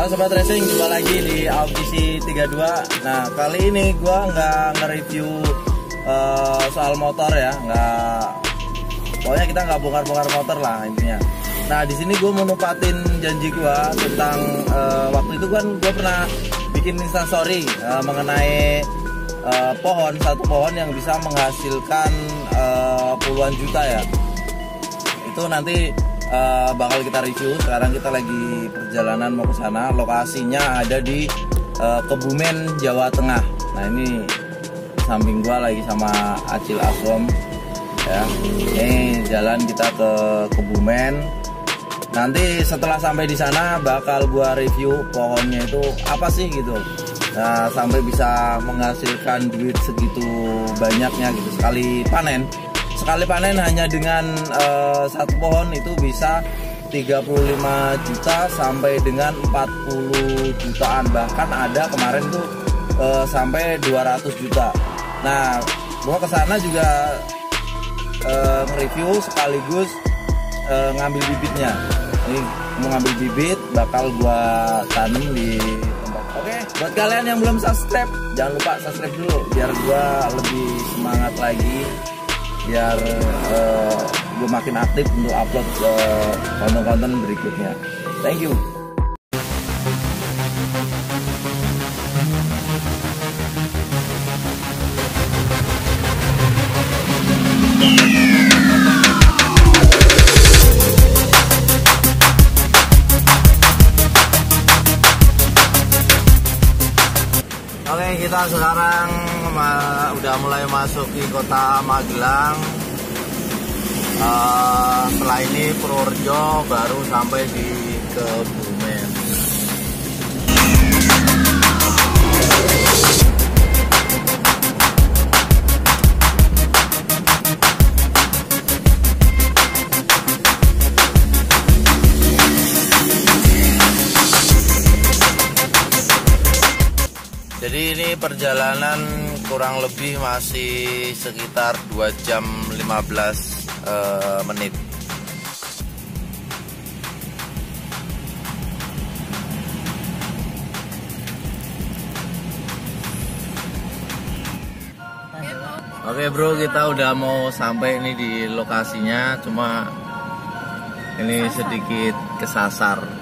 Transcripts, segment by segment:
Halo Sobat Racing, jumpa lagi di Audisi 32 Nah kali ini gue nggak nge-review uh, soal motor ya nggak Pokoknya kita nggak bongkar-bongkar motor lah intinya. Nah di sini gue mau nempatin janji gue tentang uh, waktu itu kan gue pernah bikin instastory uh, mengenai uh, pohon satu pohon yang bisa menghasilkan uh, puluhan juta ya. Itu nanti uh, bakal kita review. Sekarang kita lagi perjalanan mau ke sana. Lokasinya ada di uh, Kebumen, Jawa Tengah. Nah ini samping gua lagi sama Acil Asrom. Ya, ini jalan kita ke Kebumen. Nanti setelah sampai di sana bakal gua review pohonnya itu apa sih gitu. Nah, sampai bisa menghasilkan duit segitu banyaknya gitu sekali panen sekali panen hanya dengan uh, satu pohon itu bisa 35 juta sampai dengan 40 jutaan. Bahkan ada kemarin tuh uh, sampai 200 juta. Nah gua ke sana juga uh, review sekaligus uh, ngambil bibitnya. Ini mau ngambil bibit bakal gua tanam di tempat. Oke buat kalian yang belum subscribe jangan lupa subscribe dulu biar gua lebih semangat lagi biar uh, eh, gue makin aktif untuk upload uh, konten-konten berikutnya. Thank you. Oke kita sekarang udah mulai masuk di kota Magelang. Uh, setelah ini Purworejo baru sampai di Kebumen Jadi ini perjalanan kurang lebih masih sekitar 2 jam 15 uh, menit. Oke bro kita udah mau sampai ini di lokasinya cuma ini sedikit kesasar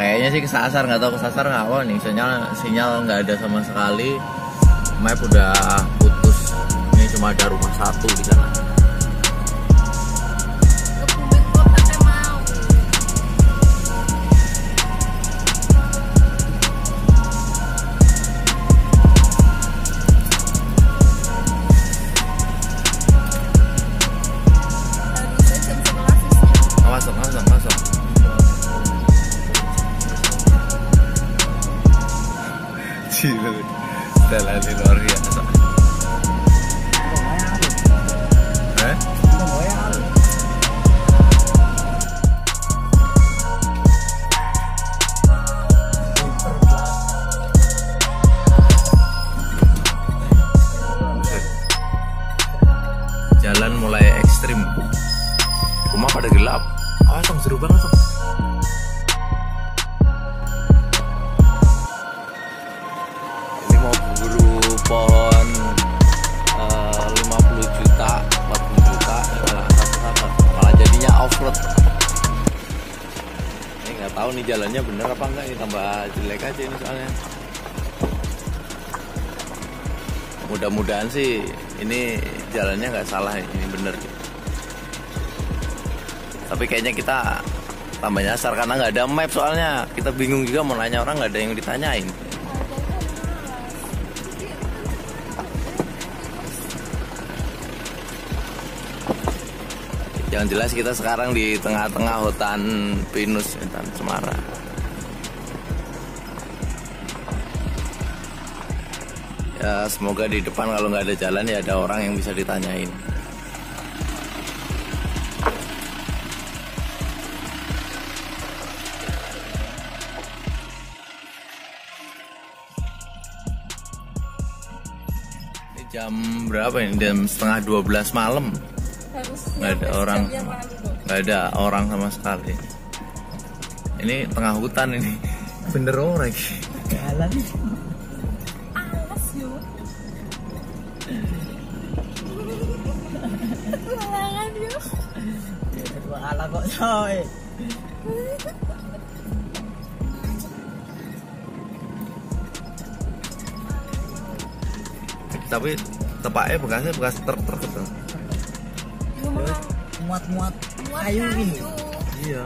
kayaknya sih kesasar nggak tahu kesasar nggak apa nih. Sinyal sinyal nggak ada sama sekali. Map udah putus. Ini cuma ada rumah satu di sana jalan luar biasa eh? jalan mulai ekstrim rumah pada gelap awas ah, seru banget tuh jalannya bener apa enggak ini tambah jelek aja ini soalnya. Mudah-mudahan sih ini jalannya nggak salah ini bener. Tapi kayaknya kita tambah nyasar karena nggak ada map soalnya. Kita bingung juga mau nanya orang nggak ada yang ditanyain yang jelas kita sekarang di tengah-tengah hutan pinus hutan cemara ya semoga di depan kalau nggak ada jalan ya ada orang yang bisa ditanyain. Ini jam berapa ini? Jam setengah 12 malam nggak ada orang nggak ada orang sama sekali. Ini tengah hutan ini. Bener orang. Jalan. Ala kok coy. Tapi tepaknya bekasnya bekas truk truk itu Lumayan. muat-muat Muat kayu. Ini iya.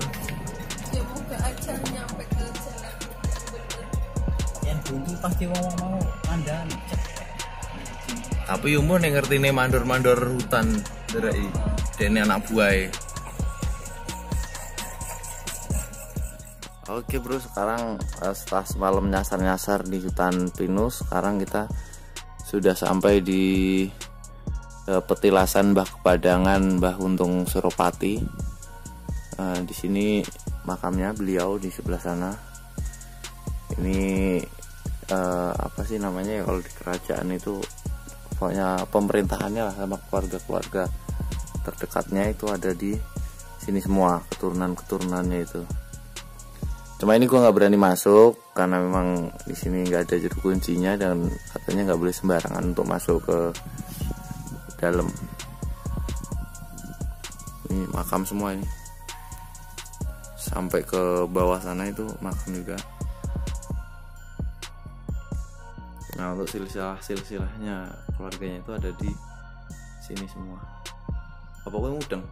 Ya moga aja nyampe ke jalan. Yang bunyi pasti mau kandan cek tapi umur nih ngerti nih mandor-mandor hutan dari dene anak buah Oke bro, sekarang eh, setelah semalam nyasar-nyasar di hutan pinus, sekarang kita sudah sampai di eh, petilasan Mbah Kepadangan Mbah Untung Suropati. Eh, di sini makamnya beliau di sebelah sana. Ini eh, apa sih namanya ya kalau di kerajaan itu pokoknya pemerintahannya lah sama keluarga-keluarga terdekatnya itu ada di sini semua keturunan-keturunannya itu. Cuma ini gue nggak berani masuk karena memang di sini nggak ada juru kuncinya dan katanya nggak boleh sembarangan untuk masuk ke dalam. Ini makam semua ini. Sampai ke bawah sana itu makam juga. Nah untuk silsilah silsilahnya keluarganya itu ada di sini semua. Apa gue mudeng?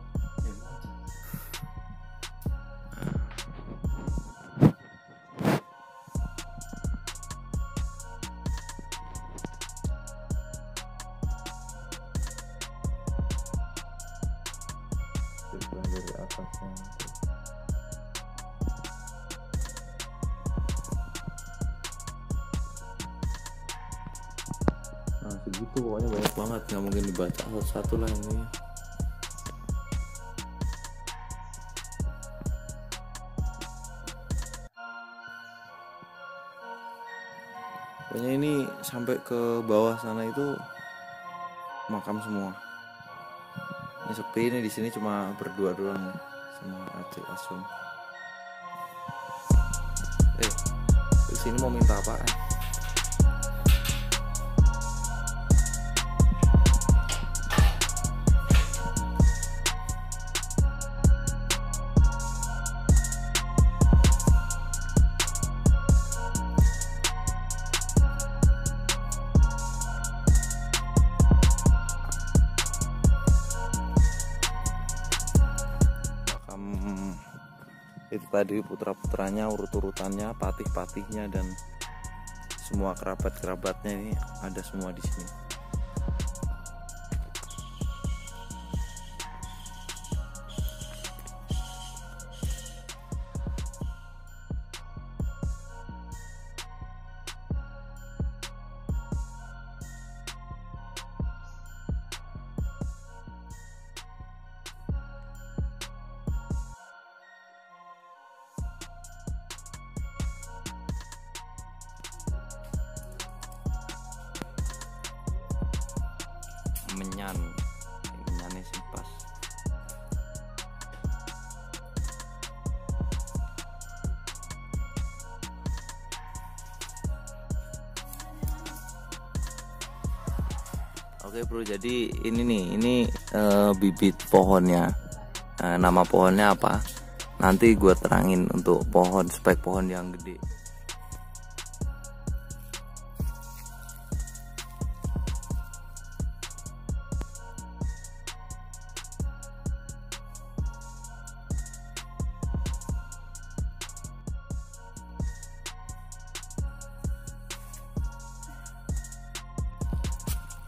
Segitu pokoknya banyak banget nggak mungkin dibaca satu-satu lah ini. Pokoknya ini sampai ke bawah sana itu makam semua. Ini sepi ini di sini cuma berdua doang sama Aceh Asum. Eh, di sini mau minta apaan? Tadi putra putranya urut urutannya patih patihnya dan semua kerabat kerabatnya ini ada semua di sini menyan menyannya sih pas Oke bro, jadi ini nih, ini eh, bibit pohonnya. Eh, nama pohonnya apa? Nanti gue terangin untuk pohon spek pohon yang gede.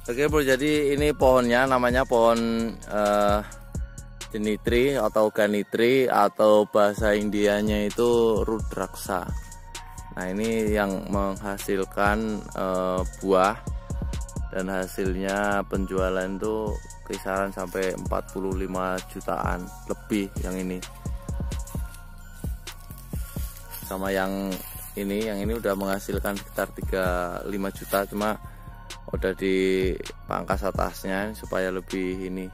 Oke bro, jadi ini pohonnya namanya pohon eh, jenitri atau ganitri atau bahasa Indianya itu rudraksa. Nah ini yang menghasilkan eh, buah dan hasilnya penjualan itu kisaran sampai 45 jutaan lebih yang ini. Sama yang ini, yang ini udah menghasilkan sekitar 35 juta cuma udah di pangkas atasnya supaya lebih ini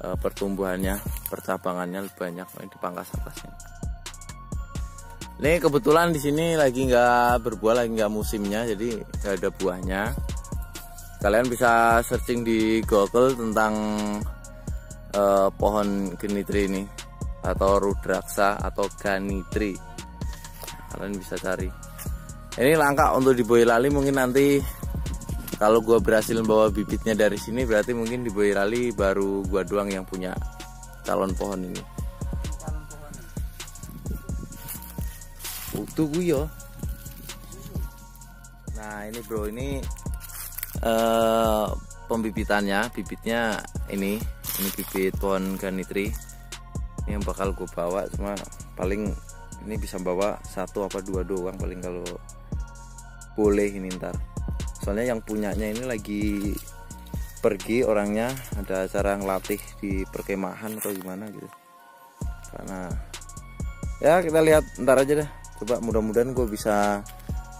e, pertumbuhannya percabangannya lebih banyak ini di pangkas atasnya Ini kebetulan di sini lagi nggak berbuah, lagi nggak musimnya, jadi nggak ada buahnya. Kalian bisa searching di Google tentang eh, pohon genitri ini atau rudraksa atau ganitri. Kalian bisa cari. Ini langka untuk di Boyolali mungkin nanti kalau gua berhasil bawa bibitnya dari sini berarti mungkin di Boyolali baru gua doang yang punya calon pohon ini. Utuh gue yo. Nah ini bro ini eh pembibitannya, bibitnya ini, ini bibit pohon ganitri. Ini yang bakal gue bawa cuma paling ini bisa bawa satu apa dua doang paling kalau boleh ini ntar. Soalnya yang punyanya ini lagi pergi orangnya ada acara ngelatih di perkemahan atau gimana gitu. Karena ya kita lihat ntar aja deh. Coba mudah-mudahan gue bisa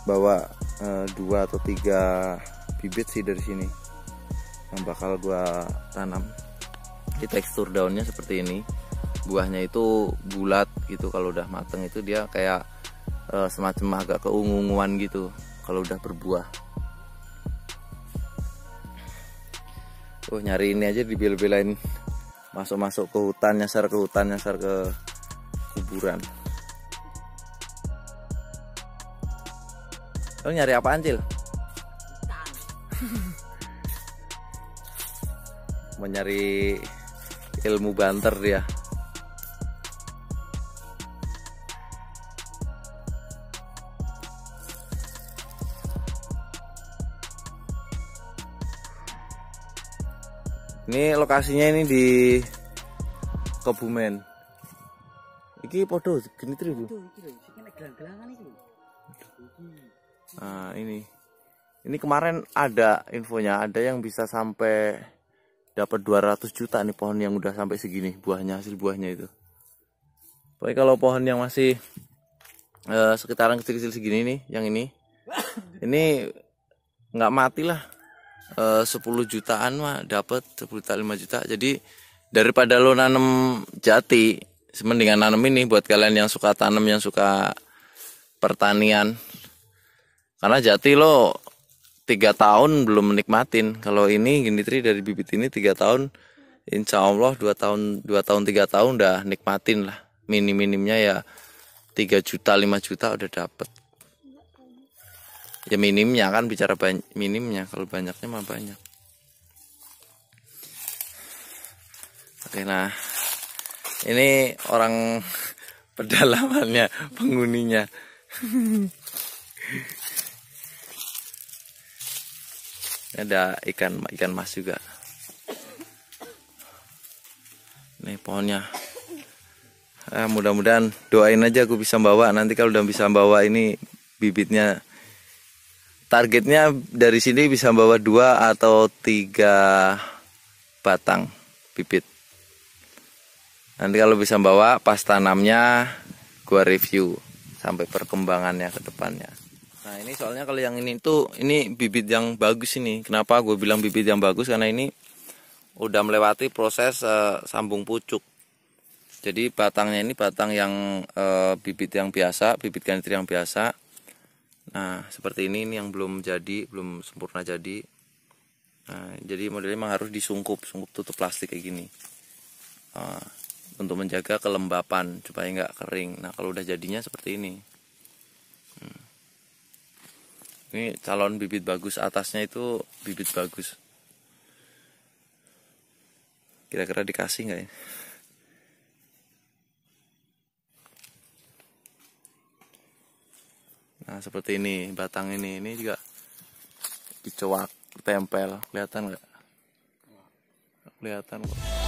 bawa eh, dua atau tiga bibit sih dari sini yang bakal gue tanam. Di tekstur daunnya seperti ini buahnya itu bulat gitu. Kalau udah mateng itu dia kayak eh, semacam agak keunguan gitu. Kalau udah berbuah Oh nyari ini aja dibel-belain masuk-masuk ke hutan nyasar ke hutan nyasar ke kuburan Lo nyari apaan, Cil? Mau nyari ilmu banter dia. Ini lokasinya ini di Kebumen. Iki podo gini Bu. Nah, ini. Ini kemarin ada infonya, ada yang bisa sampai dapat 200 juta nih pohon yang udah sampai segini buahnya, hasil buahnya itu. Pokoknya kalau pohon yang masih eh, sekitaran kecil-kecil segini nih, yang ini, ini nggak mati lah. Eh, 10 jutaan mah dapat 10 juta 5 juta. Jadi daripada lo nanem jati, mendingan nanem ini buat kalian yang suka tanam, yang suka pertanian, karena jati lo tiga tahun belum menikmatin. Kalau ini gini tri dari bibit ini tiga tahun insya Allah dua tahun dua tahun tiga tahun udah nikmatin lah. Minim minimnya ya tiga juta lima juta udah dapet ya minimnya kan bicara banyak minimnya. Kalau banyaknya mah banyak. Oke nah ini orang pedalamannya penghuninya. Ada ikan ikan mas juga. Nih pohonnya. Ah, mudah-mudahan doain aja aku bisa bawa. Nanti kalau udah bisa bawa ini bibitnya targetnya dari sini bisa bawa dua atau tiga batang bibit nanti kalau bisa bawa pas tanamnya gua review sampai perkembangannya ke depannya Nah ini soalnya kalau yang ini tuh ini bibit yang bagus ini. Kenapa gue bilang bibit yang bagus karena ini udah melewati proses uh, sambung pucuk. Jadi batangnya ini batang yang uh, bibit yang biasa, bibit gantri yang biasa. Nah seperti ini ini yang belum jadi, belum sempurna jadi. Nah, jadi modelnya memang harus disungkup, sungkup tutup plastik kayak gini. Uh, untuk menjaga kelembapan supaya nggak kering. Nah kalau udah jadinya seperti ini. Hmm ini calon bibit bagus atasnya itu bibit bagus kira-kira dikasih nggak ya nah seperti ini batang ini. Ini juga dicoak tempel kelihatan nggak? Kelihatan kok